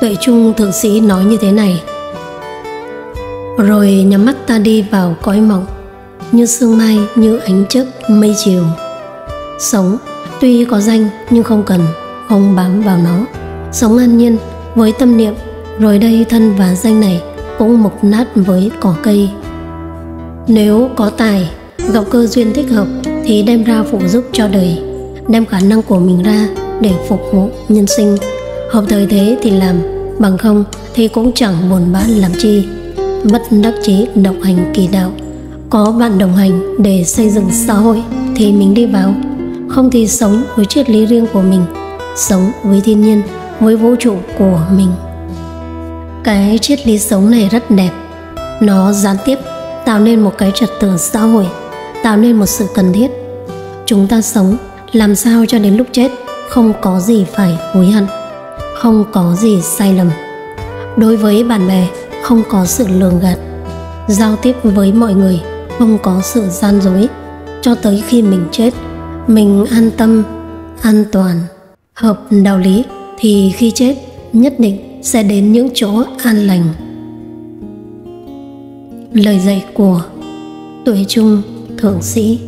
Tuệ Trung thượng sĩ nói như thế này. Rồi nhắm mắt ta đi vào cõi mộng Như sương mai, như ánh chớp mây chiều. Sống tuy có danh nhưng không cần Không bám vào nó. Sống an nhiên với tâm niệm Rồi đây thân và danh này Cũng mục nát với cỏ cây. Nếu có tài Gặp cơ duyên thích hợp Thì đem ra phụ giúp cho đời Đem khả năng của mình ra Để phục vụ nhân sinh. Hợp thời thế thì làm Bằng không thì cũng chẳng buồn bã làm chi. Bất đắc chí độc hành kỳ đạo. Có bạn đồng hành để xây dựng xã hội Thì mình đi vào. Không thì sống với triết lý riêng của mình, Sống với thiên nhiên, Với vũ trụ của mình. Cái triết lý sống này rất đẹp. Nó gián tiếp tạo nên một cái trật tự xã hội, Tạo nên một sự cần thiết. Chúng ta sống làm sao cho đến lúc chết Không có gì phải hối hận không có gì sai lầm. Đối với bạn bè, không có sự lường gạt. Giao tiếp với mọi người, không có sự gian dối. Cho tới khi mình chết, mình an tâm, an toàn, hợp đạo lý, thì khi chết, nhất định sẽ đến những chỗ an lành. Lời dạy của tuổi trung thượng sĩ